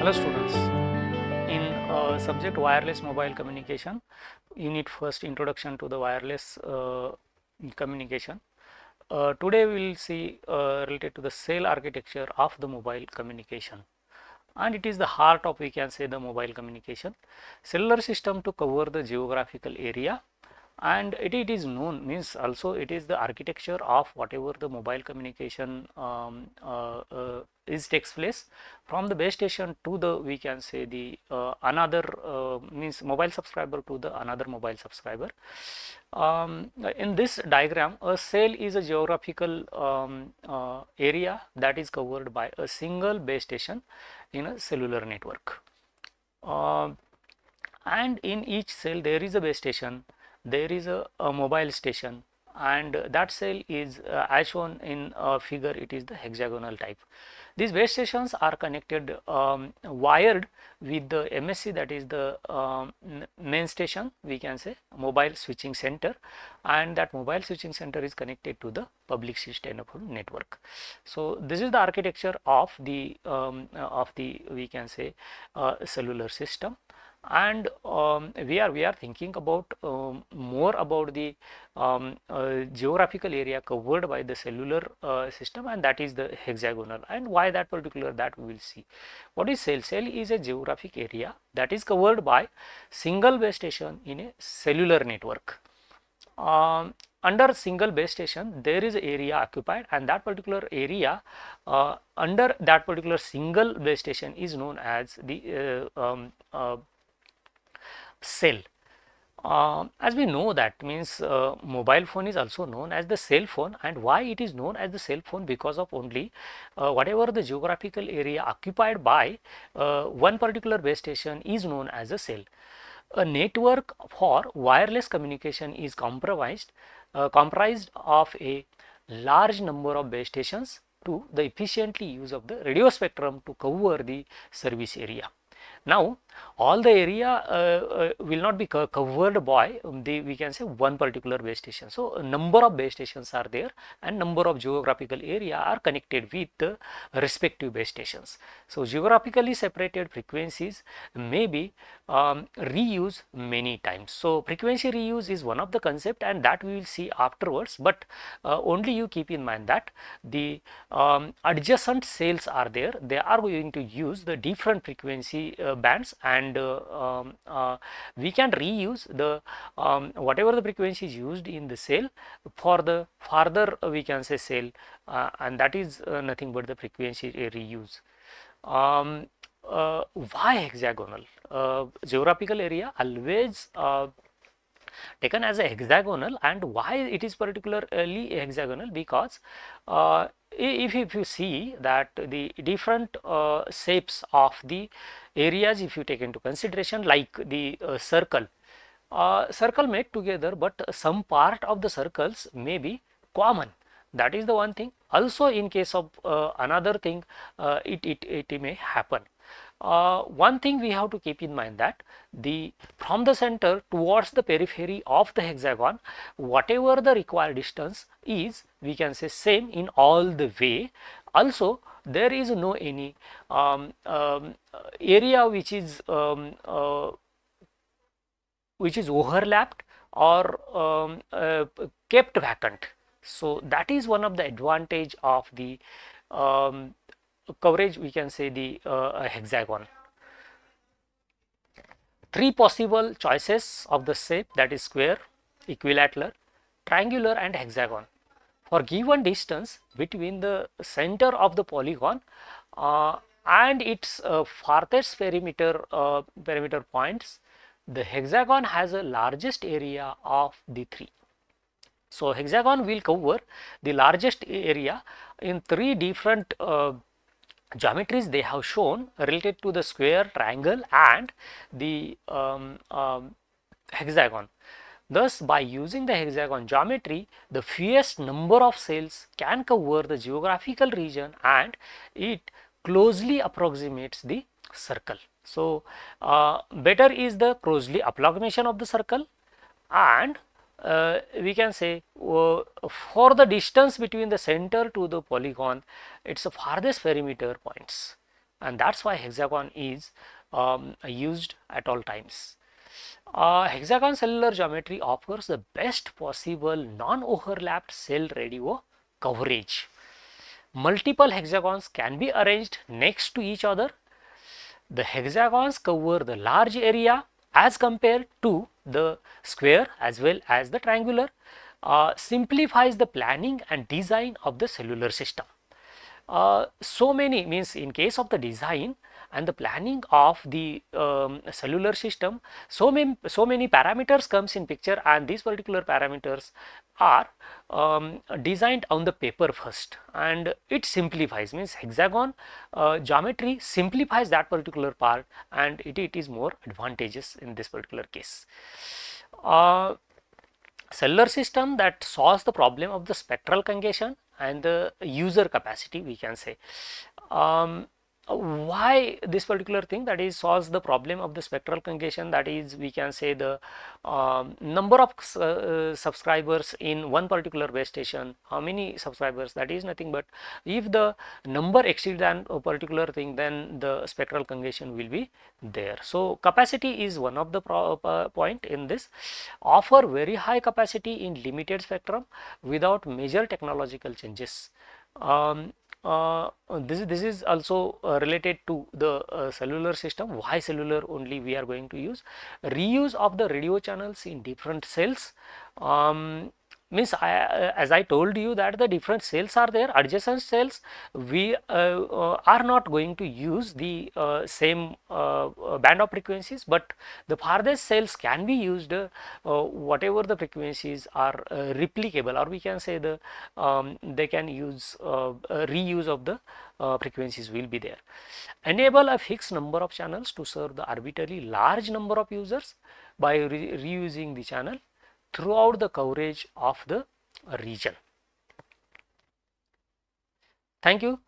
Hello students, in uh, subject wireless mobile communication, you need first introduction to the wireless uh, communication. Uh, today we will see uh, related to the cell architecture of the mobile communication and it is the heart of we can say the mobile communication. Cellular system to cover the geographical area and it, it is known means also it is the architecture of whatever the mobile communication um, uh, uh, is takes place from the base station to the we can say the uh, another uh, means mobile subscriber to the another mobile subscriber. Um, in this diagram a cell is a geographical um, uh, area that is covered by a single base station in a cellular network. Uh, and in each cell there is a base station there is a, a mobile station and that cell is uh, as shown in a figure it is the hexagonal type. These base stations are connected um, wired with the MSC that is the um, main station we can say mobile switching center and that mobile switching center is connected to the public switched telephone network. So, this is the architecture of the um, of the we can say uh, cellular system and um, we are we are thinking about um, more about the um, uh, geographical area covered by the cellular uh, system and that is the hexagonal. And why that particular that we will see. What is cell? Cell is a geographic area that is covered by single base station in a cellular network. Um, under single base station there is area occupied and that particular area uh, under that particular single base station is known as the uh, um, uh, cell. Uh, as we know that means uh, mobile phone is also known as the cell phone and why it is known as the cell phone because of only uh, whatever the geographical area occupied by uh, one particular base station is known as a cell. A network for wireless communication is comprised uh, comprised of a large number of base stations to the efficiently use of the radio spectrum to cover the service area. Now, all the area uh, uh, will not be co covered by um, the we can say one particular base station. So, a number of base stations are there and number of geographical area are connected with the respective base stations. So, geographically separated frequencies may be um, reused many times. So, frequency reuse is one of the concept and that we will see afterwards, but uh, only you keep in mind that the um, adjacent cells are there, they are going to use the different frequency uh, bands and uh, um, uh, we can reuse the um, whatever the frequency is used in the cell for the further uh, we can say cell uh, and that is nothing but the frequency reuse. Um, why hexagonal? geographical area always taken as a hexagonal and why it is particularly hexagonal? Because uh, if, if you see that the different uh, shapes of the areas if you take into consideration like the uh, circle uh, circle made together but some part of the circles may be common. That is the one thing. Also in case of uh, another thing uh, it, it, it may happen uh, one thing we have to keep in mind that the from the center towards the periphery of the hexagon whatever the required distance is we can say same in all the way also there is no any um, um, area which is um, uh, which is overlapped or um, uh, kept vacant. So, that is one of the advantage of the um, coverage we can say the uh, hexagon. Three possible choices of the shape that is square, equilateral, triangular and hexagon. For given distance between the center of the polygon uh, and its uh, farthest perimeter uh, perimeter points, the hexagon has a largest area of the three. So, hexagon will cover the largest area in three different uh, geometries they have shown related to the square, triangle and the um, um, hexagon. Thus, by using the hexagon geometry, the fewest number of cells can cover the geographical region and it closely approximates the circle. So, uh, better is the closely approximation of the circle and uh, we can say uh, for the distance between the center to the polygon it is the farthest perimeter points and that's why hexagon is um, used at all times. Uh, hexagon cellular geometry offers the best possible non-overlapped cell radio coverage. Multiple hexagons can be arranged next to each other. The hexagons cover the large area as compared to the square as well as the triangular uh, simplifies the planning and design of the cellular system. Uh, so many means in case of the design and the planning of the um, cellular system so many so many parameters comes in picture and these particular parameters are um, designed on the paper first and it simplifies means hexagon uh, geometry simplifies that particular part and it, it is more advantageous in this particular case. Uh, cellular system that solves the problem of the spectral congestion and the user capacity we can say. Um, why this particular thing that is solves the problem of the spectral congestion? That is we can say the um, number of uh, subscribers in one particular base station. How many subscribers? That is nothing but if the number exceeds than a particular thing then the spectral congestion will be there. So capacity is one of the uh, point in this. Offer very high capacity in limited spectrum without major technological changes. Um, uh, this, this is also uh, related to the uh, cellular system. Why cellular only we are going to use? Reuse of the radio channels in different cells. Um, means I, uh, as I told you that the different cells are there adjacent cells we uh, uh, are not going to use the uh, same uh, uh, band of frequencies but the farthest cells can be used whatever the frequencies are replicable or we can say the um, they can use reuse of the frequencies will be there. Enable a fixed number of channels to serve the arbitrarily large number of users by re reusing the channel throughout the coverage of the region. Thank you.